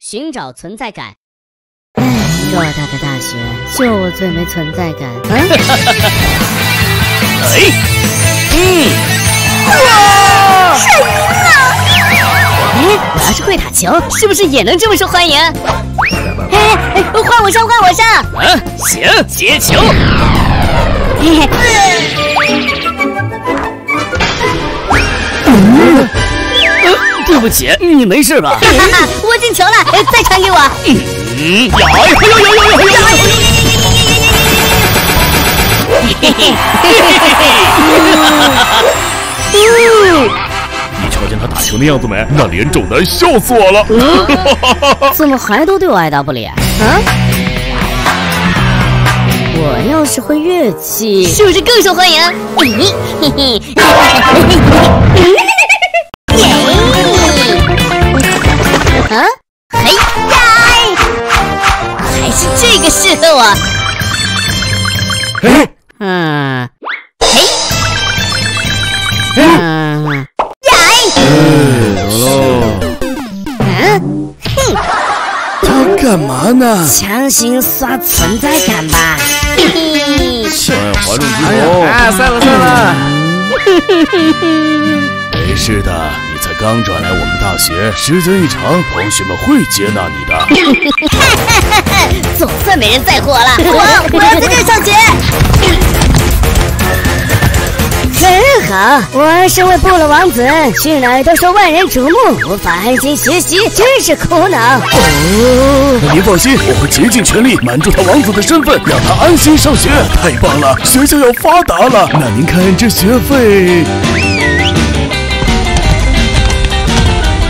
寻找存在感。哎，偌大的大学，就我最没存在感。嗯，哎，嗯，哇，帅晕了！哎，我要是会打球，是不是也能这么受欢迎？哎哎，换我上，换我上！啊，行，接球。嘿嘿。对不起，你没事吧？我进球了，再传给我。嗯，有有有有有有有！嘿嘿嘿你瞧见他打球的样子没？那脸肿的，笑死我了。怎么还都对我爱答不理？啊？我要是会乐器，是不是更受欢迎？嘿嘿嘿。啊，嗯，嘿，嗯，呀，走喽。嗯，哼，他干嘛呢？强行刷存在感吧。嘿嘿，哎，华众鸡头，啊，算了算了。没事的。你才刚转来我们大学，时间一长，同学们会接纳你的。总算没人在乎我了，我我要在这上学。很好，我是为部落王子，去哪儿都受万人瞩目，无法安心学习，真是苦恼。哦，您放心，我会竭尽全力瞒住他王子的身份，让他安心上学。太棒了，学校要发达了。那您看这学费。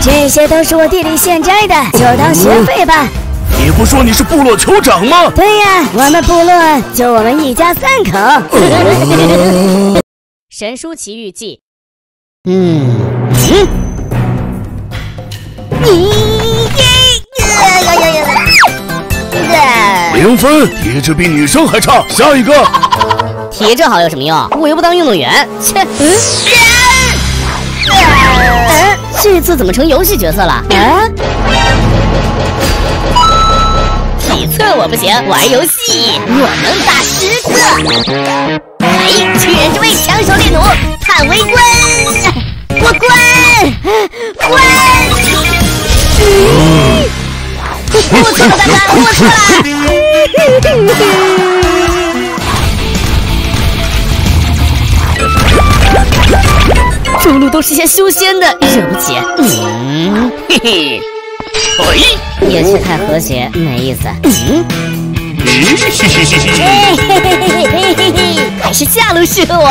这些都是我地里现摘的，就当学费吧。你不说你是部落酋长吗？对呀，我们部落就我们一家三口。《神书奇遇记》。嗯嗯。你！零分，体质比女生还差。下一个。体质好有什么用？我又不当运动员。切。嗯这次怎么成游戏角色了？啊！体测我不行，玩游戏我能打十个。哎，巨人之威，强手猎弩，探围观，我滚，滚！我错了，大哥，我错了。中路都是些修仙的，惹不起。嗯，嘿嘿，哎，也是太和谐，没意思。嗯，嘿嘿嘿嘿嘿嘿嘿，还是下路适合我。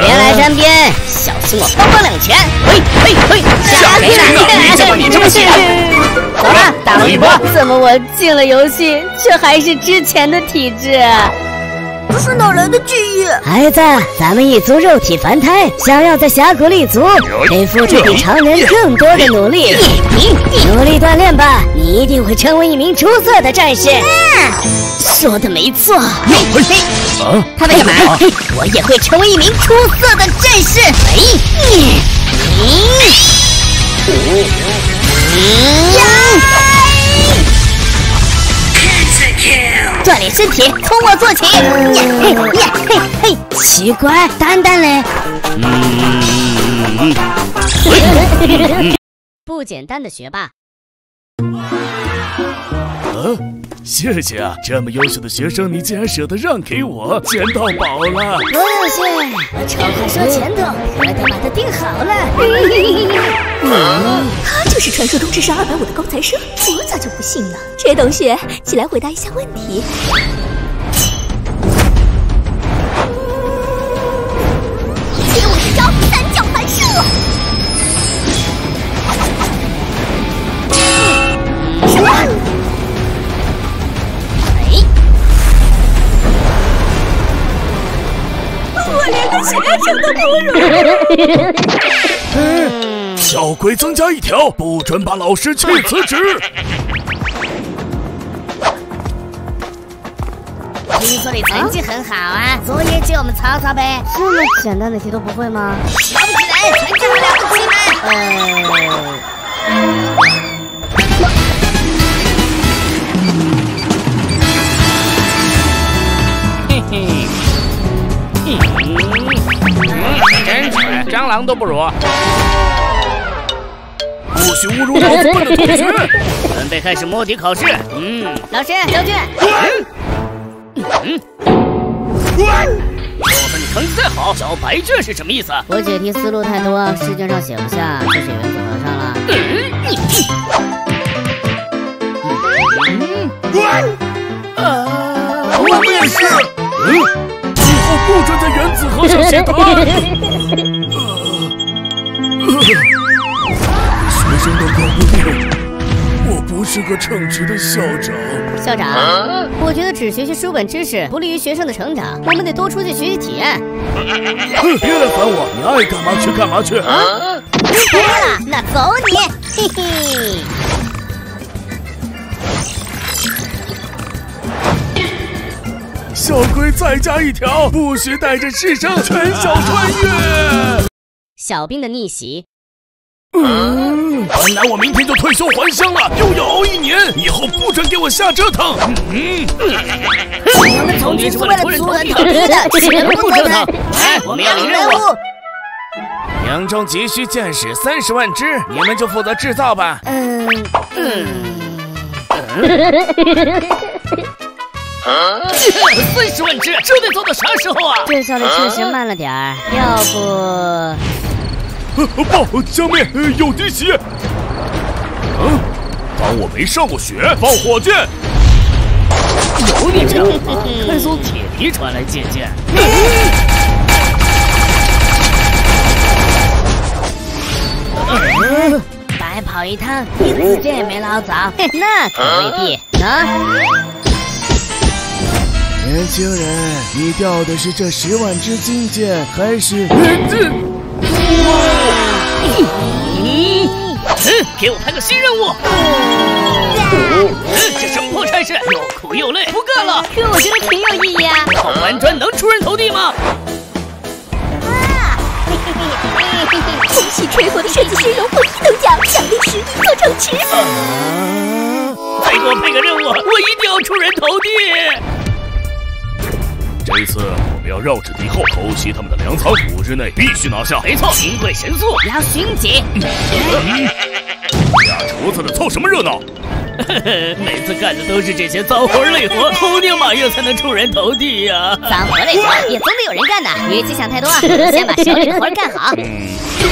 别来沾边，小心我帮帮两拳。嘿嘿嘿，下路你，你怎么你这么 闲？走了，打了一波。怎么我进了游戏，却还是之前的体质？这是哪来的记忆？孩子，咱们一族肉体凡胎，想要在峡谷立足，得付出比常人更多的努力。努力锻炼吧，你一定会成为一名出色的战士。说的没错。嘿嘿，啊，他在干嘛？我也会成为一名出色的战士。哎，你，你，身体，从我做起。呀嘿呀嘿嘿，奇怪，丹丹嘞？不简单的学霸。嗯，谢谢啊，这么优秀的学生，你竟然舍得让给我，捡到宝了。不用谢，我超快收钱的，可得把它订好了。他就是传说中智商二百五的高材生，我咋就不信呢？这位同学，起来回答一下问题。我连个学生都不如。校规增加一条，不准把老师气辞职。听说你成绩很好啊，作业借我们抄抄呗。这么简单的题都不会吗？瞧不起人，成绩还了不起吗？都不如。不许侮辱老子笨的同学！准备开始摸底考试。嗯，老师交卷。嗯。就算你成绩再好，交白卷是什么意思？我解题思路太多，试卷上写不下，就写原子核上了。啊！我们也是。嗯，以后不准在原子核上写答案。学生都搞不定，我不是个称职的校长。校长，我觉得只学习书本知识不利于学生的成长，我们得多出去学习体验。哼，别来烦我，你爱干嘛去干嘛去。啊！别了，那走你，嘿嘿。校规再加一条，不许带着师生全校穿越。小兵的逆袭。嗯，本来我明天就退休还乡了，又要熬一年，以后不准给我瞎折腾。嗯，我们从军是为了出人头地的，绝不折腾。来，我们要领任务。营中急需箭矢三十万支，你们就负责制造吧。嗯嗯嗯。三十万支，这得做到啥时候啊？这效率确实慢了点儿，要不。报江面有敌袭！嗯，当我没上过学，放火箭！有你这样的吗？开艘铁皮船来借箭。白跑一趟，一次箭也没捞着，那可未必。啊！年轻人，你钓的是这十万支金箭，还是？嗯，给我派个新任务。嗯，这什么破差事，又苦又累，不干了。可我觉得挺有意义啊。靠搬砖能出人头地吗？啊！恭喜吹火的设计师荣获一等奖，奖励十亿做城池。再给我配个任务，我一定要出人头地。这次我们要绕至敌后偷袭他们的粮仓，五日内必须拿下。没错，兵贵神速，要迅捷。俩厨子的凑什么热闹？每次干的都是这些脏活累活，猴年马月才能出人头地呀。脏活累活也总得有人干的，与其想太多，先把手里的活干好。嗯，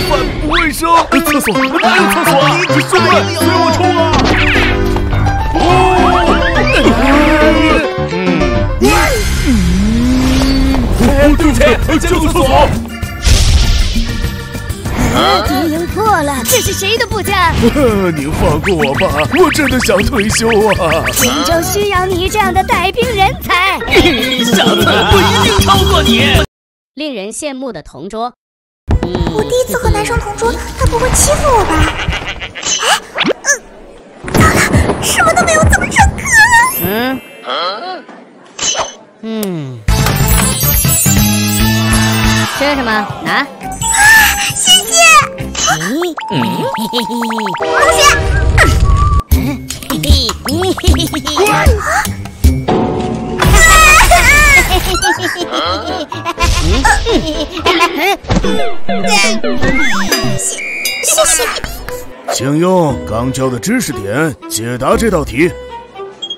饭不卫生，厕所哪有厕所？你兄弟，随我冲啊！对不起，救个厕所。敌营破了，这是谁的部下？您放过我吧，我真的想退休啊。荆州需要你这样的带兵人才。下次我一定超过你。令人羡慕的同桌。我第一次和男生同桌，他不会欺负我吧？啊，嗯，糟了，什么都没有，怎么上课了？嗯。嗯。吃什么？拿。啊！谢谢。嗯。嗯。嘿嘿嘿，同学。谢谢。请用刚教的知识点解答这道题。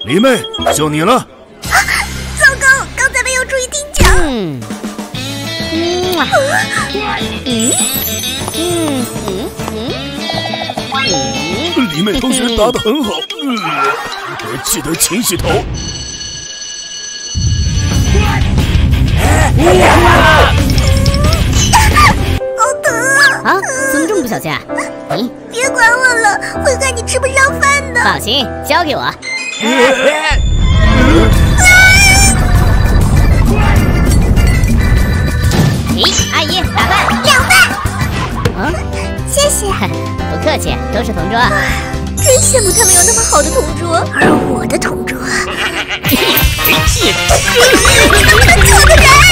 李妹，就你了。嗯嗯嗯嗯嗯，李妹同学答的很好，嗯记得勤洗头。好疼啊！怎么这么不小心啊？你别管我了，会害你吃不上饭的。放心，交给我。同桌。真羡慕他们有那么好的同桌，而我的同桌，你这么可的人。